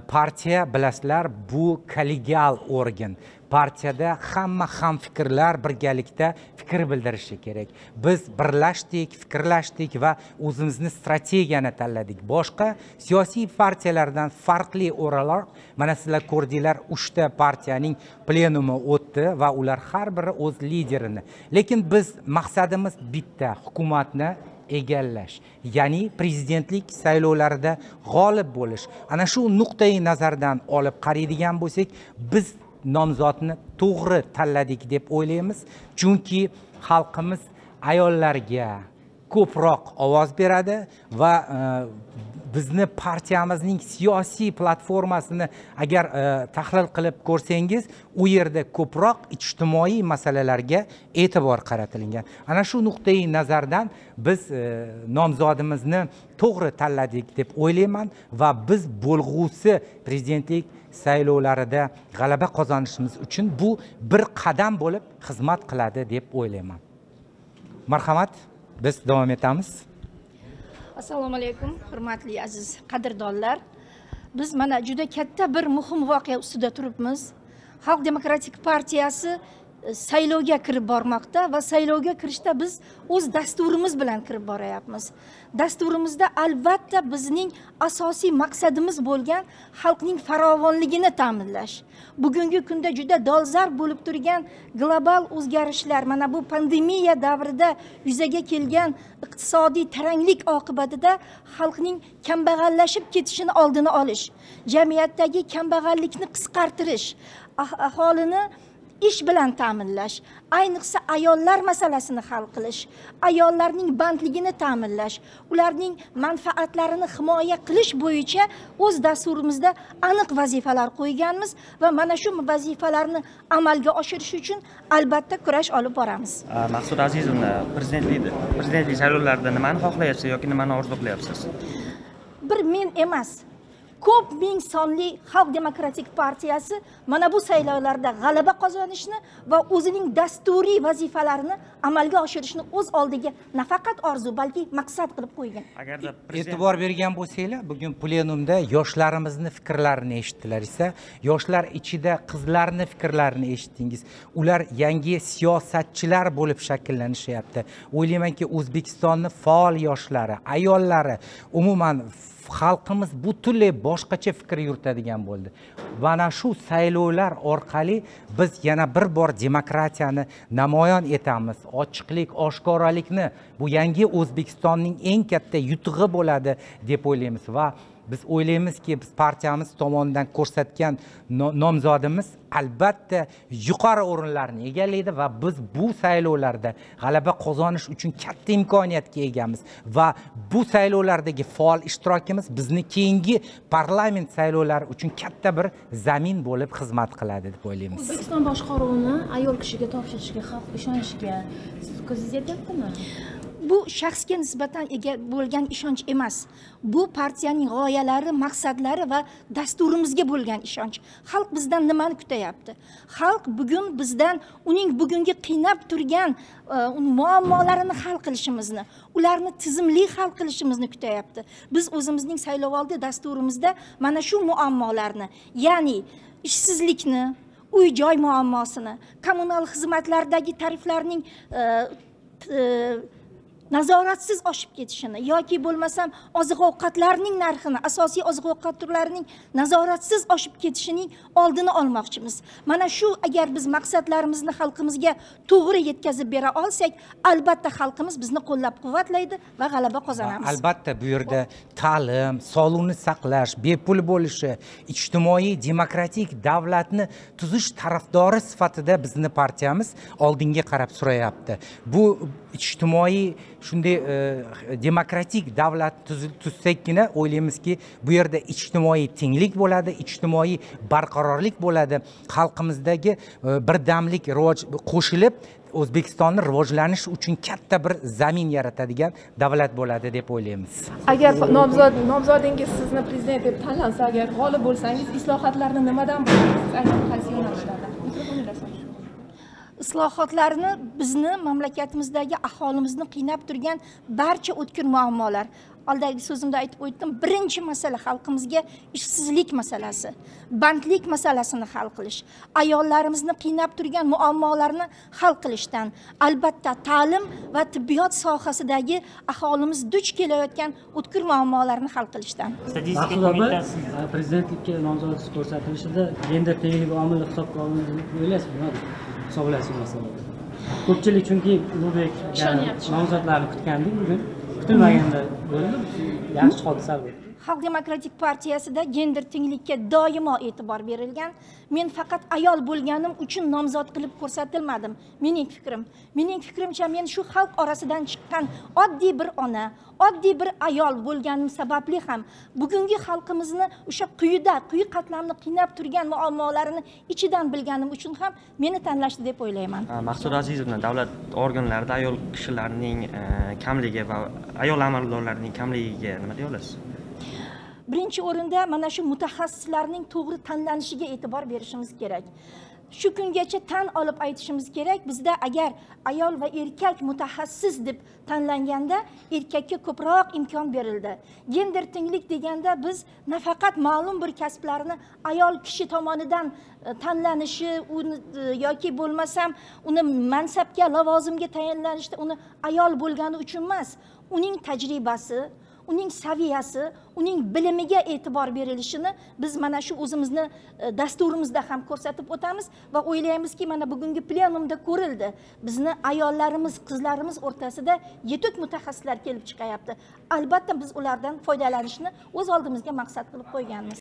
partiya bilasizlar bu kollegial organ. Partiyada hamma ham fikrlar birgalikda fikr bildirishi kerak. Biz birlashdik fikrlashdik va o'zimizni strategiyani tanladik. Boshqa siyosiy partiyalardan farqli o'ralar mana sizlar ko'rdinglar uchta partiyaning plenumi o'tdi va ular har biri o'z liderini. Lekin biz maqsadimiz bitta hukumatni egallash ya'ni prezidentlik saylovlarida g'olib bo'lish. Ana shu nuqtai nazardan olib qaraydigan bo'lsak biz nomzodni to'g'ri tanladik deb o'ylaymiz chunki xalqimiz ayollarga ko'proq ovoz beradi va e, bizni partiyamizning siyosiy platformasini agar e, tahlil qilib ko'rsangiz u yerda ko'proq ijtimoiy masalalarga e'tibor qaratilgan. Ana shu nuqtai nazardan biz e, nomzodimizni to'g'ri tanladik deb o'ylayman va biz bo'lg'usi prezidentlik saylovlarida g'alaba qozonishimiz uchun bu bir qadam bo'lib xizmat qiladi deb o'ylayman. Marhamat biz davom etamiz. Assalomu alaykum hurmatli aziz qadrdonlar. Biz mana juda katta bir muhim voqea ustida turibmiz. Xalq demokratik partiyasi saylovga kirib bormoqda va saylovga kirishda biz o'z dasturimiz bilan kirib boryapmiz. Dasturimizda albatta bizning asosiy maqsadimiz bo'lgan xalqning farovonligini ta'minlash. Bugungi kunda juda dolzarb bo'lib turgan global o'zgarishlar mana bu pandemiya davrida yuzaga kelgan iqtisodiy taranglik oqibatida xalqning kambag'allashib ketishini oldini olish jamiyatdagi kambag'allikni qisqartirish ah- aholini ish bilan ta'minlash ayniqsa ayollar masalasini hal qilish ayollarning bandligini ta'minlash ularning manfaatlarini himoya qilish bo'yicha o'z dasturimizda aniq vazifalar qo'yganmiz va mana shu vazifalarni amalga oshirish uchun albatta kurash olib boramiz. Maqsud azizovna prezidentlik prezidentlik saylovlarida nimani xohlayapsiz yoki nimani orzu qilyapsiz bir men emas ko'p ming sonli xalq demokratik partiyasi mana bu saylovlarda g'alaba qozonishni va o'zining dasturiy vazifalarini amalga oshirishni o'z oldiga nafaqat orzu balki maqsad qilib qo'ygan. Agarda e'tibor bergan bo'lsanglar bugun plenumda yoshlarimizni fikrlarini eshitdilar esa yoshlar ichida qizlarni fikrlarini eshitdingiz. Ular yangi siyosatchilar bo'lib shakllanishayapti. O'ylaymanki o'zbekistonni faol yoshlari ayollari umuman xalqimiz butunlay boshqacha fikr yuritadigan bo'ldi. Mana shu saylovlar orqali biz yana bir bor demokratiyani namoyon etamiz. Ochiqlik oshkoralikni bu yangi o'zbekistonning eng katta yutug'i bo'ladi deb o'ylaymiz va biz o'ylaymizki biz partiyamiz tomonidan ko'rsatgan nomzodimiz albatta yuqori o'rinlarni egallaydi va biz bu saylovlarda g'alaba qozonish uchun katta imkoniyatga egamiz va bu saylovlardagi faol ishtirokimiz bizni keyingi parlament saylovlari uchun katta bir zamin bo'lib xizmat qiladi deb o'ylaymiz. O'zbekiston boshqaruvini ayol kishiga topshirishga xalq ishonishiga siz ko'zingiz yetyaptimi? Bu shaxsga nisbatan ega bo'lgan ishonch emas. Bu partiyaning g'oyalari maqsadlari va dasturimizga bo'lgan ishonch. Xalq bizdan nimani kutayapti? Xalq bugun bizdan uning bugungi qiynab turgan uh, muammolarini hal qilishimizni ularni tizimli hal qilishimizni kutayapti. Biz o'zimizning saylovoldi dasturimizda mana shu muammolarni ya'ni ishsizlikni uy joy muammosini kommunal xizmatlardagi tariflarning e, e, nazoratsiz oshib ketishini yoki bo'lmasam oziq ovqatlarning narxini asosiy oziq ovqat turlarining nazoratsiz oshib ketishining oldini olmoqchimiz. Mana shu agar biz maqsadlarimizni xalqimizga to'g'ri yetkazib bera olsak albatta xalqimiz bizni qo'llab quvvatlaydi va g'alaba qozonamiz. Albatta bu yerda ta'lim sog'liqni saqlash bepul bo'lishi ijtimoiy demokratik davlatni tuzish tarafdori sifatida bizni partiyamiz oldinga qarab surayapti. Bu ijtimoiy shunday e, demokratik davlat tuzsakkina o'ylaymizki bu yerda ijtimoiy tenglik bo'ladi ijtimoiy barqarorlik bo'ladi. Xalqimizdagi e, birdamlik rivoj qo'shilib o'zbekistonni rivojlanish uchun katta bir zamin yaratadigan davlat bo'ladi deb o'ylaymiz. Agar nomzod nomzodingiz sizni prezident deb tanlansa agar g'olib bo'lsangiz islohotlarni nimadan boshlaysiz? Aynan qaysi yo'nalishlarda? Islohotlarni bizni mamlakatimizdagi aholimizni qiynab turgan barcha o'tkir muammolar oldagi so'zimda aytib o'tdim. Birinchi masala xalqimizga ishsizlik masalasi bandlik masalasini hal qilish ayollarimizni qiynab turgan muammolarni hal qilishdan albatta ta'lim va tibbiyot sohasidagi aholimiz duch kelayotgan o'tkir muammolarni hal qilishdan. Prezidentlikka nomzod ko'rsatilishida gender tengligi omili hisobga olindi deb o'ylaysizmi nima hisoblaysiz bu masalada ko'pchilik chunki ulug'bek Ishonyapti. nomzodlarni kutgandik bugun kutilmaganda bo'ldi. Yaxshi hodisa bo'ldi. Xalq demokratik partiyasida gender tenglikka doimo e'tibor berilgan men faqat ayol bo'lganim uchun nomzod qilib ko'rsatilmadim. Mening fikrim mening fikrimcha men shu xalq orasidan chiqqan oddiy bir ona oddiy bir ayol bo'lganim sababli ham bugungi xalqimizni o'sha quyida quyi qatlamni qiynab turgan muammolarini ichidan bilganim uchun ham meni tanlashdi deb o'ylayman. Ha, maqsud azizovna davlat organlarida ayol kishilarning e, kamligi va ayol amaldorlarning kamligiga nima deya olasiz birinchi o'rinda mana shu mutaxassislarning to'g'ri tanlanishiga e'tibor berishimiz kerak. Shu kungacha tan olib aytishimiz kerak bizda agar ayol va erkak mutaxassis deb tanlanganda erkakka ko'proq imkon berildi. Gender tenglik deganda biz nafaqat ma'lum bir kasblarni ayol kishi tomonidan e, tanlanishi uni e, yoki bo'lmasam uni mansabga lavozimga tayinlanishda uni ayol bo'lgani uchun emas uning tajribasi uning saviyasi uning bilimiga e'tibor berilishini biz mana shu o'zimizni e, dasturimizda ham ko'rsatib o'tamiz va o'ylaymizki mana bugungi plenumda ko'rildi. Bizni ayollarimiz qizlarimiz o'rtasida yetuk mutaxassislar kelib chiqyapti. Albatta biz ulardan foydalanishni o'z oldimizga maqsad qilib qo'yganmiz.